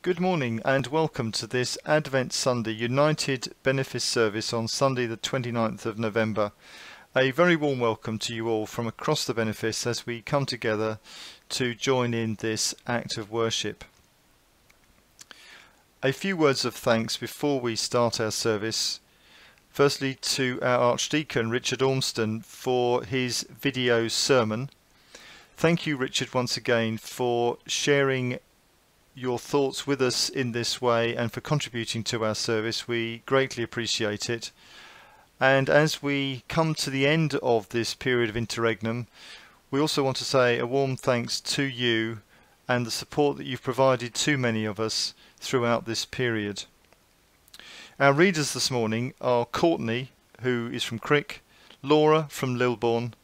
Good morning and welcome to this Advent Sunday United Benefice service on Sunday the 29th of November. A very warm welcome to you all from across the benefice as we come together to join in this act of worship. A few words of thanks before we start our service. Firstly to our Archdeacon Richard Ormston for his video sermon. Thank you Richard once again for sharing your thoughts with us in this way and for contributing to our service. We greatly appreciate it. And as we come to the end of this period of interregnum, we also want to say a warm thanks to you and the support that you've provided to many of us throughout this period. Our readers this morning are Courtney, who is from Crick, Laura from Lilbourne,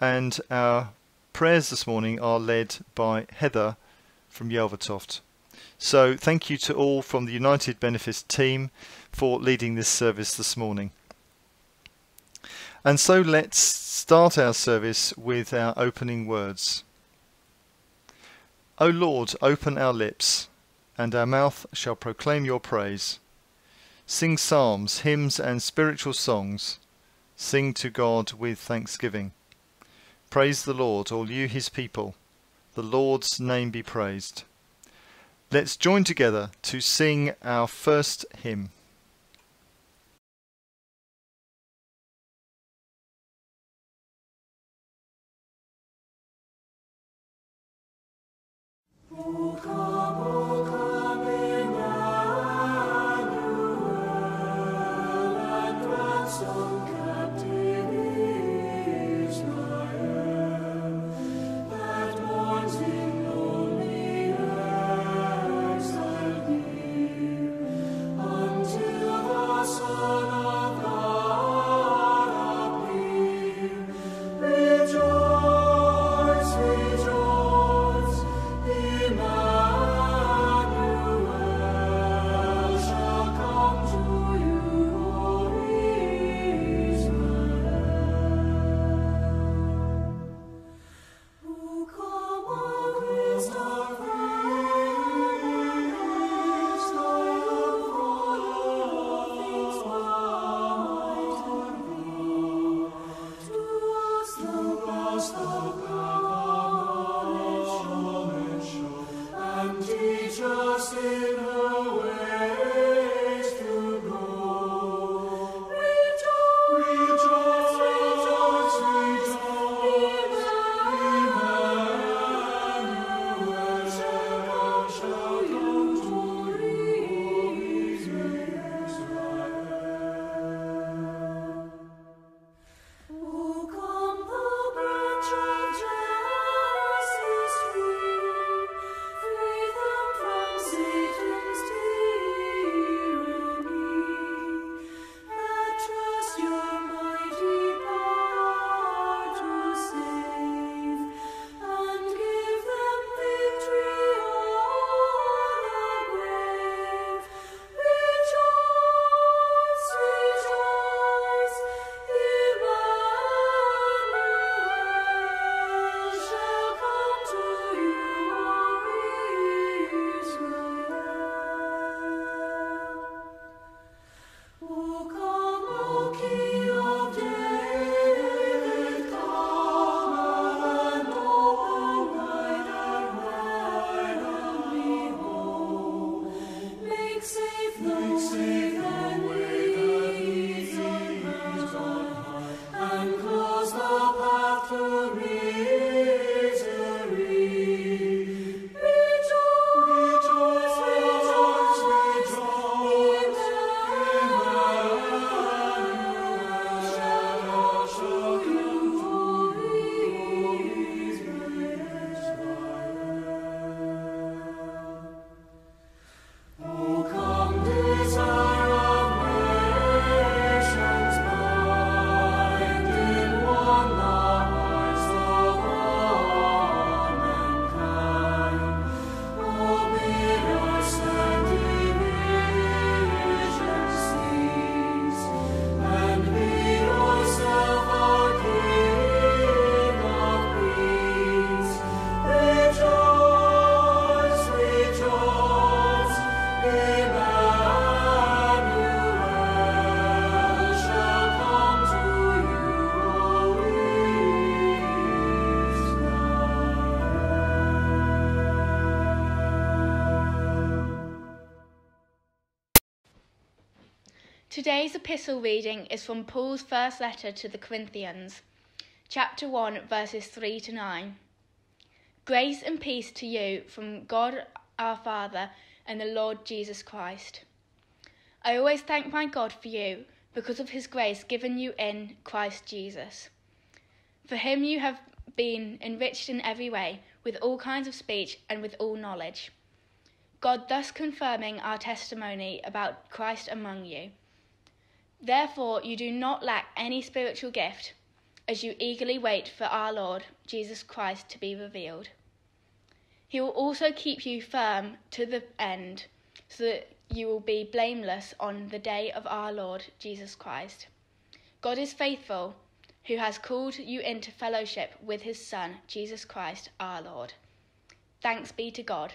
and our prayers this morning are led by Heather from Yelvertoft. So thank you to all from the United Benefice team for leading this service this morning. And so let's start our service with our opening words. O Lord, open our lips, and our mouth shall proclaim your praise. Sing psalms, hymns, and spiritual songs. Sing to God with thanksgiving. Praise the Lord, all you his people. The Lord's name be praised. Let's join together to sing our first hymn. Today's epistle reading is from Paul's first letter to the Corinthians, chapter 1, verses 3 to 9. Grace and peace to you from God our Father and the Lord Jesus Christ. I always thank my God for you because of his grace given you in Christ Jesus. For him you have been enriched in every way, with all kinds of speech and with all knowledge. God thus confirming our testimony about Christ among you. Therefore, you do not lack any spiritual gift as you eagerly wait for our Lord Jesus Christ to be revealed. He will also keep you firm to the end, so that you will be blameless on the day of our Lord Jesus Christ. God is faithful, who has called you into fellowship with his Son, Jesus Christ our Lord. Thanks be to God.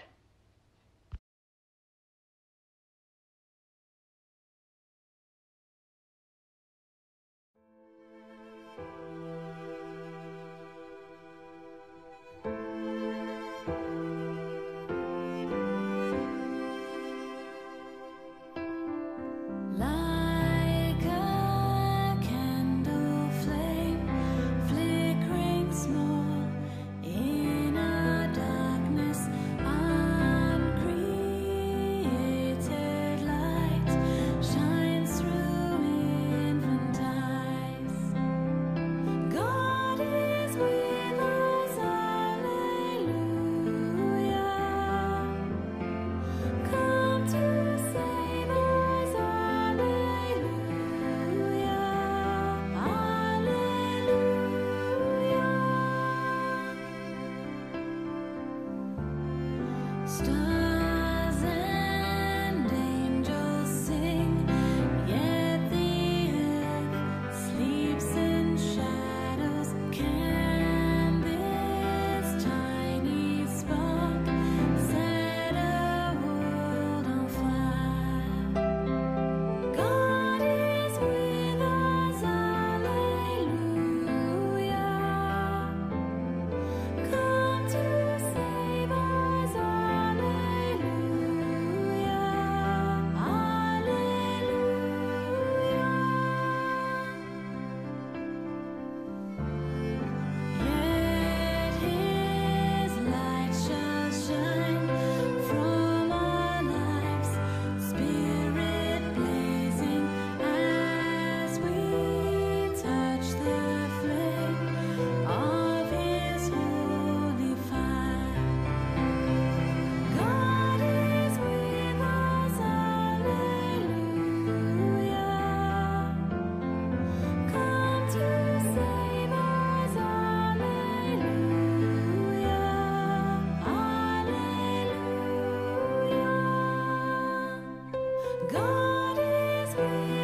Bye.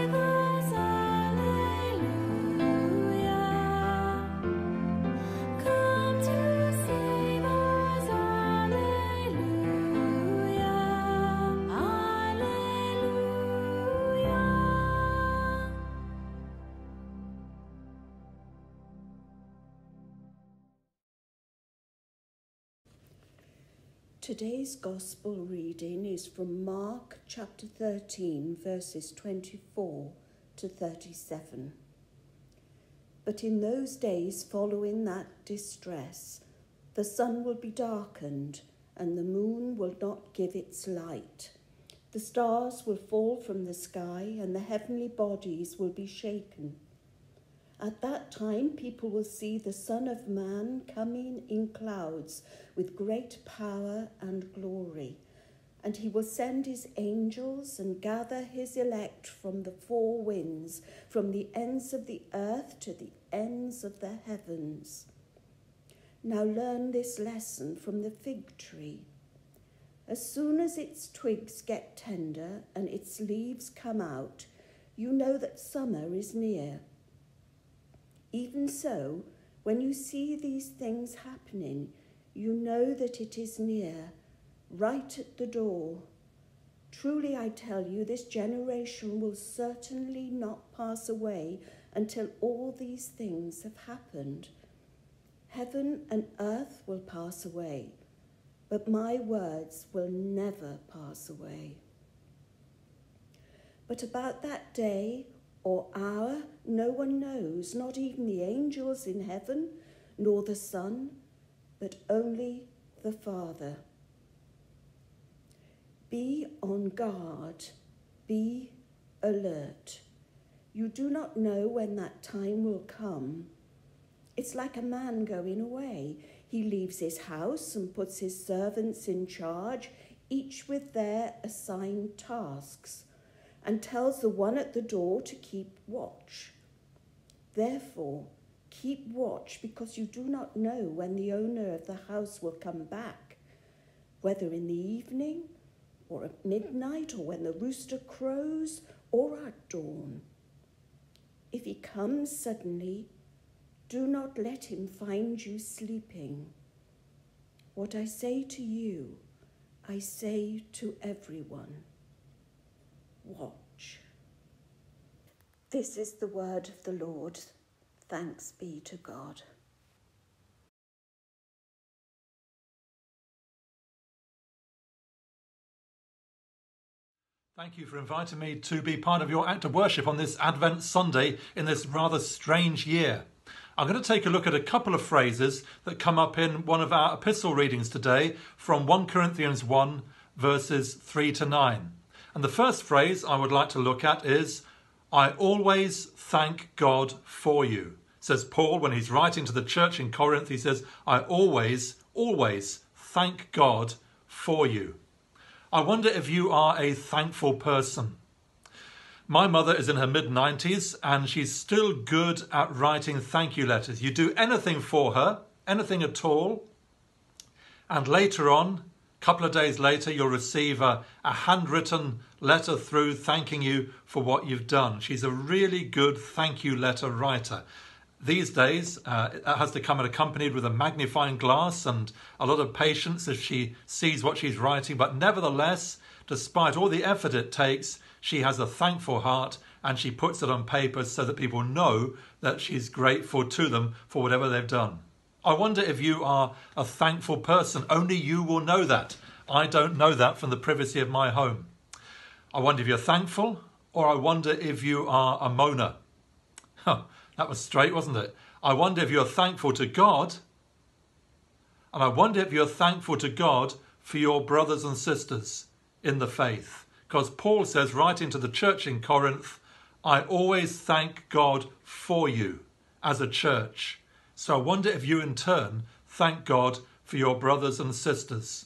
Today's Gospel reading is from Mark chapter 13, verses 24 to 37. But in those days following that distress, the sun will be darkened, and the moon will not give its light. The stars will fall from the sky, and the heavenly bodies will be shaken. At that time, people will see the Son of Man coming in clouds with great power and glory. And he will send his angels and gather his elect from the four winds, from the ends of the earth to the ends of the heavens. Now learn this lesson from the fig tree. As soon as its twigs get tender and its leaves come out, you know that summer is near. Even so, when you see these things happening, you know that it is near, right at the door. Truly, I tell you, this generation will certainly not pass away until all these things have happened. Heaven and earth will pass away, but my words will never pass away. But about that day or hour no one knows, not even the angels in heaven, nor the Son, but only the Father. Be on guard, be alert. You do not know when that time will come. It's like a man going away. He leaves his house and puts his servants in charge, each with their assigned tasks and tells the one at the door to keep watch. Therefore, keep watch because you do not know when the owner of the house will come back, whether in the evening or at midnight or when the rooster crows or at dawn. If he comes suddenly, do not let him find you sleeping. What I say to you, I say to everyone watch. This is the word of the Lord. Thanks be to God. Thank you for inviting me to be part of your act of worship on this Advent Sunday in this rather strange year. I'm going to take a look at a couple of phrases that come up in one of our epistle readings today from 1 Corinthians 1, verses 3 to 9. And the first phrase I would like to look at is, I always thank God for you. Says Paul when he's writing to the church in Corinth, he says, I always, always thank God for you. I wonder if you are a thankful person. My mother is in her mid 90s and she's still good at writing thank you letters. You do anything for her, anything at all, and later on, couple of days later, you'll receive a, a handwritten letter through thanking you for what you've done. She's a really good thank you letter writer. These days, uh, it has to come accompanied with a magnifying glass and a lot of patience as she sees what she's writing. But nevertheless, despite all the effort it takes, she has a thankful heart and she puts it on paper so that people know that she's grateful to them for whatever they've done. I wonder if you are a thankful person. Only you will know that. I don't know that from the privacy of my home. I wonder if you're thankful, or I wonder if you are a moaner. Huh, that was straight, wasn't it? I wonder if you're thankful to God, and I wonder if you're thankful to God for your brothers and sisters in the faith. Because Paul says, right into the church in Corinth, I always thank God for you as a church. So I wonder if you in turn thank God for your brothers and sisters.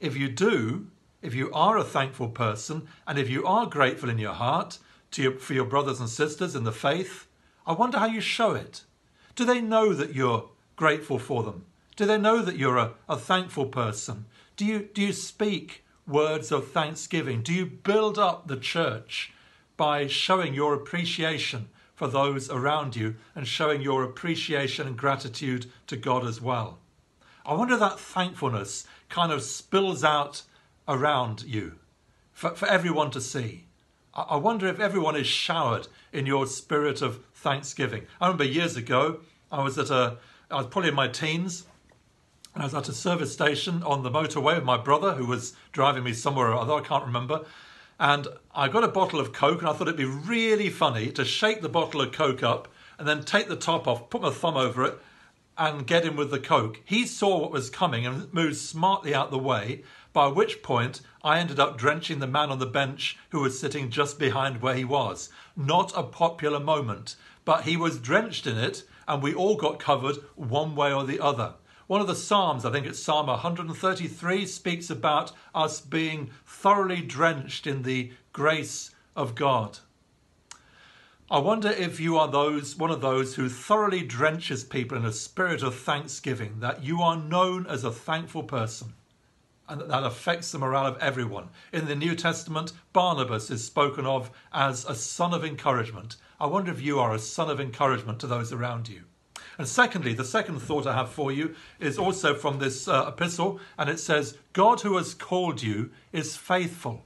If you do, if you are a thankful person, and if you are grateful in your heart to your, for your brothers and sisters in the faith, I wonder how you show it. Do they know that you're grateful for them? Do they know that you're a, a thankful person? Do you, do you speak words of thanksgiving? Do you build up the church by showing your appreciation for those around you and showing your appreciation and gratitude to God as well. I wonder that thankfulness kind of spills out around you for, for everyone to see. I, I wonder if everyone is showered in your spirit of thanksgiving. I remember years ago, I was at a, I was probably in my teens, I was at a service station on the motorway with my brother who was driving me somewhere or other, I can't remember. And I got a bottle of Coke and I thought it'd be really funny to shake the bottle of Coke up and then take the top off, put my thumb over it, and get in with the Coke. He saw what was coming and moved smartly out the way, by which point I ended up drenching the man on the bench who was sitting just behind where he was. Not a popular moment, but he was drenched in it and we all got covered one way or the other. One of the Psalms, I think it's Psalm 133, speaks about us being thoroughly drenched in the grace of God. I wonder if you are those one of those who thoroughly drenches people in a spirit of thanksgiving, that you are known as a thankful person and that affects the morale of everyone. In the New Testament, Barnabas is spoken of as a son of encouragement. I wonder if you are a son of encouragement to those around you. And secondly, the second thought I have for you is also from this uh, epistle, and it says, God who has called you is faithful.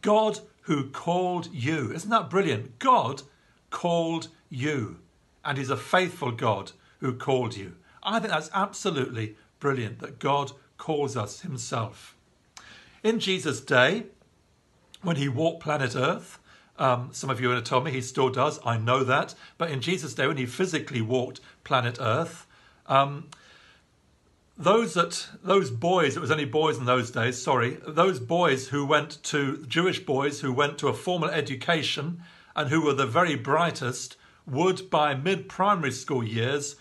God who called you. Isn't that brilliant? God called you, and He's a faithful God who called you. I think that's absolutely brilliant that God calls us Himself. In Jesus' day, when He walked planet Earth, Um, some of you are going to tell me he still does. I know that. But in Jesus' day, when he physically walked planet Earth, um, those that those boys, it was only boys in those days. Sorry, those boys who went to Jewish boys who went to a formal education and who were the very brightest would, by mid-primary school years,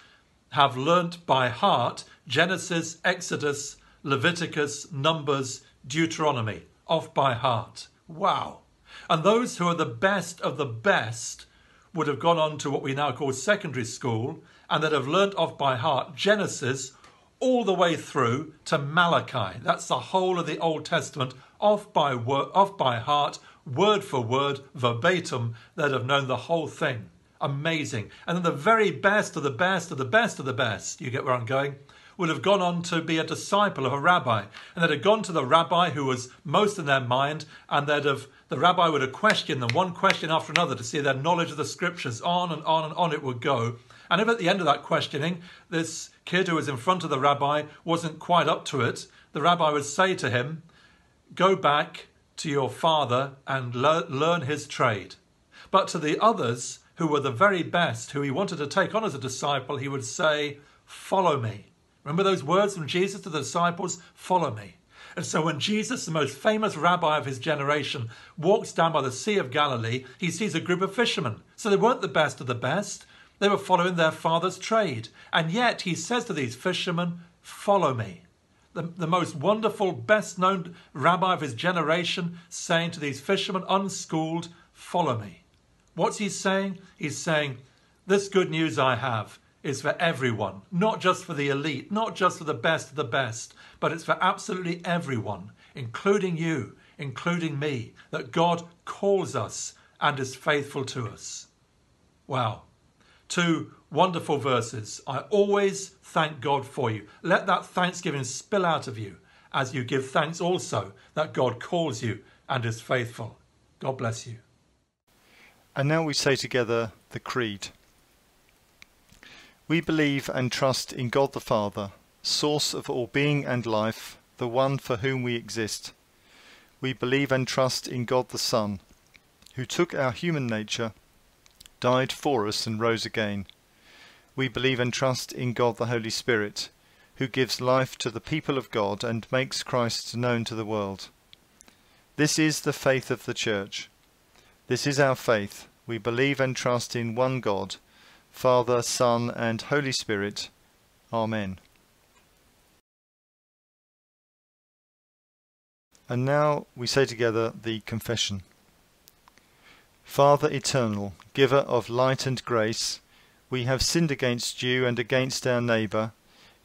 have learnt by heart Genesis, Exodus, Leviticus, Numbers, Deuteronomy off by heart. Wow. And those who are the best of the best would have gone on to what we now call secondary school and that have learnt off by heart Genesis all the way through to Malachi. That's the whole of the Old Testament off by word, off by heart, word for word, verbatim, that have known the whole thing. Amazing. And then the very best of the best of the best of the best, you get where I'm going, would have gone on to be a disciple of a rabbi. And they'd have gone to the rabbi who was most in their mind, and they'd have the rabbi would have questioned them one question after another to see their knowledge of the scriptures. On and on and on it would go. And if at the end of that questioning, this kid who was in front of the rabbi wasn't quite up to it, the rabbi would say to him, Go back to your father and le- learn his trade. But to the others, who were the very best, who he wanted to take on as a disciple, he would say, Follow me. Remember those words from Jesus to the disciples? Follow me. And so when Jesus, the most famous rabbi of his generation, walks down by the Sea of Galilee, he sees a group of fishermen. So they weren't the best of the best. They were following their father's trade. And yet he says to these fishermen, Follow me. The, the most wonderful, best known rabbi of his generation saying to these fishermen, unschooled, Follow me. What's he saying? He's saying, This good news I have is for everyone, not just for the elite, not just for the best of the best, but it's for absolutely everyone, including you, including me, that God calls us and is faithful to us. Wow. Two wonderful verses. I always thank God for you. Let that thanksgiving spill out of you as you give thanks also that God calls you and is faithful. God bless you. And now we say together the Creed. We believe and trust in God the Father, source of all being and life, the one for whom we exist. We believe and trust in God the Son, who took our human nature, died for us and rose again. We believe and trust in God the Holy Spirit, who gives life to the people of God and makes Christ known to the world. This is the faith of the Church. This is our faith. We believe and trust in one God, Father, Son, and Holy Spirit. Amen. And now we say together the confession. Father eternal, giver of light and grace, we have sinned against you and against our neighbour,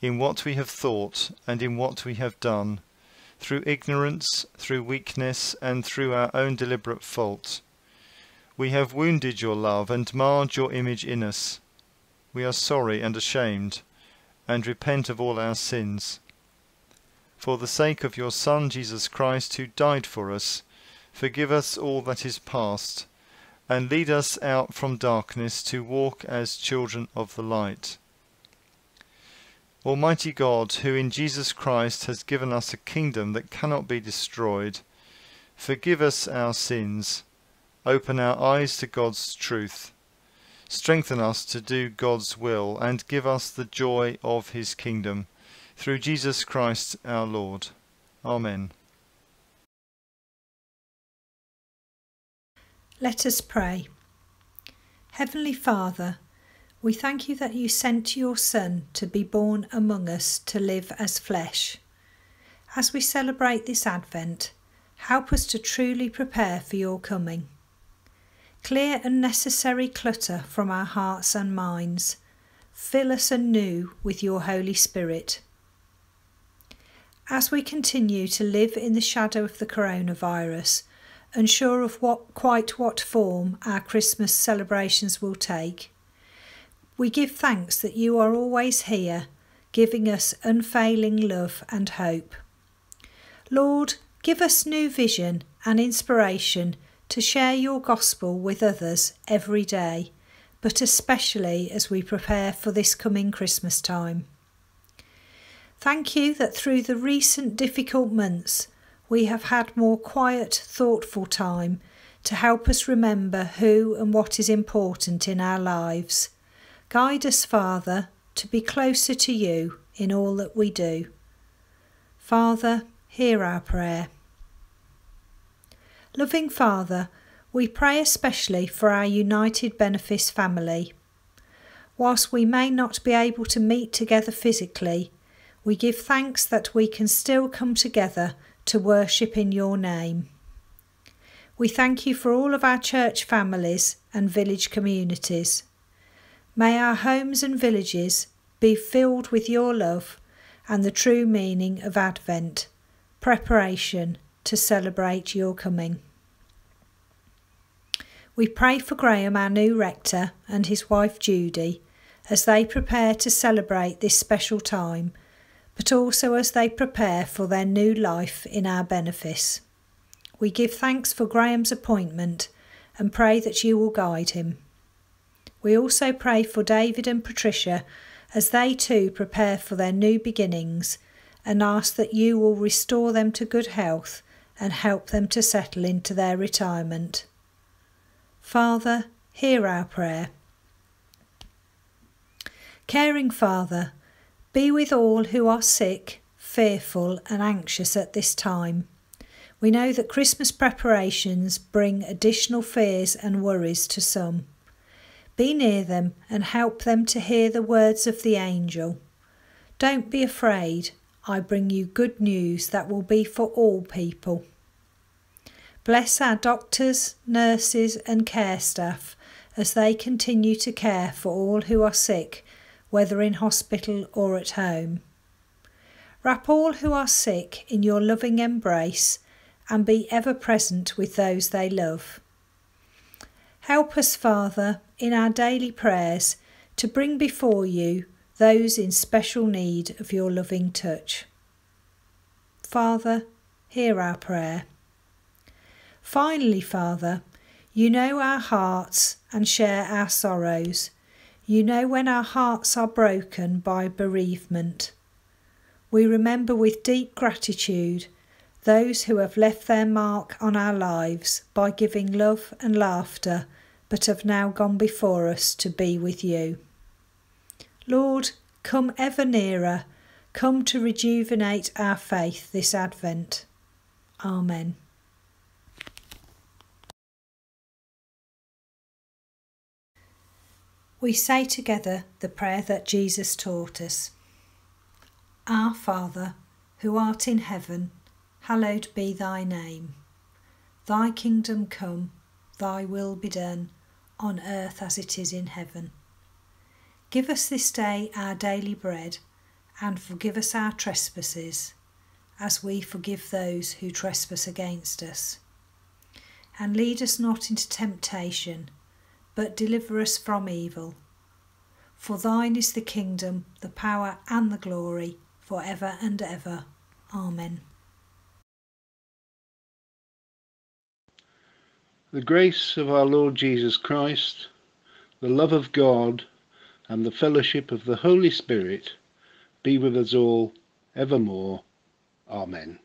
in what we have thought and in what we have done, through ignorance, through weakness, and through our own deliberate fault. We have wounded your love and marred your image in us. We are sorry and ashamed, and repent of all our sins. For the sake of your Son, Jesus Christ, who died for us, forgive us all that is past, and lead us out from darkness to walk as children of the light. Almighty God, who in Jesus Christ has given us a kingdom that cannot be destroyed, forgive us our sins Open our eyes to God's truth. Strengthen us to do God's will and give us the joy of his kingdom. Through Jesus Christ our Lord. Amen. Let us pray. Heavenly Father, we thank you that you sent your Son to be born among us to live as flesh. As we celebrate this Advent, help us to truly prepare for your coming. Clear unnecessary clutter from our hearts and minds. Fill us anew with your Holy Spirit. As we continue to live in the shadow of the coronavirus, unsure of what quite what form our Christmas celebrations will take, we give thanks that you are always here, giving us unfailing love and hope. Lord, give us new vision and inspiration to share your gospel with others every day, but especially as we prepare for this coming Christmas time. Thank you that through the recent difficult months we have had more quiet, thoughtful time to help us remember who and what is important in our lives. Guide us, Father, to be closer to you in all that we do. Father, hear our prayer. Loving Father, we pray especially for our United Benefice family. Whilst we may not be able to meet together physically, we give thanks that we can still come together to worship in your name. We thank you for all of our church families and village communities. May our homes and villages be filled with your love and the true meaning of Advent, preparation to celebrate your coming. We pray for Graham, our new rector, and his wife Judy, as they prepare to celebrate this special time, but also as they prepare for their new life in our benefice. We give thanks for Graham's appointment and pray that you will guide him. We also pray for David and Patricia as they too prepare for their new beginnings and ask that you will restore them to good health and help them to settle into their retirement. Father, hear our prayer. Caring Father, be with all who are sick, fearful, and anxious at this time. We know that Christmas preparations bring additional fears and worries to some. Be near them and help them to hear the words of the angel. Don't be afraid, I bring you good news that will be for all people. Bless our doctors, nurses, and care staff as they continue to care for all who are sick, whether in hospital or at home. Wrap all who are sick in your loving embrace and be ever present with those they love. Help us, Father, in our daily prayers to bring before you those in special need of your loving touch. Father, hear our prayer. Finally, Father, you know our hearts and share our sorrows. You know when our hearts are broken by bereavement. We remember with deep gratitude those who have left their mark on our lives by giving love and laughter, but have now gone before us to be with you. Lord, come ever nearer, come to rejuvenate our faith this Advent. Amen. We say together the prayer that Jesus taught us Our Father, who art in heaven, hallowed be thy name. Thy kingdom come, thy will be done, on earth as it is in heaven. Give us this day our daily bread, and forgive us our trespasses, as we forgive those who trespass against us. And lead us not into temptation, but deliver us from evil. For thine is the kingdom, the power, and the glory, for ever and ever. Amen. The grace of our Lord Jesus Christ, the love of God, and the fellowship of the Holy Spirit be with us all evermore. Amen.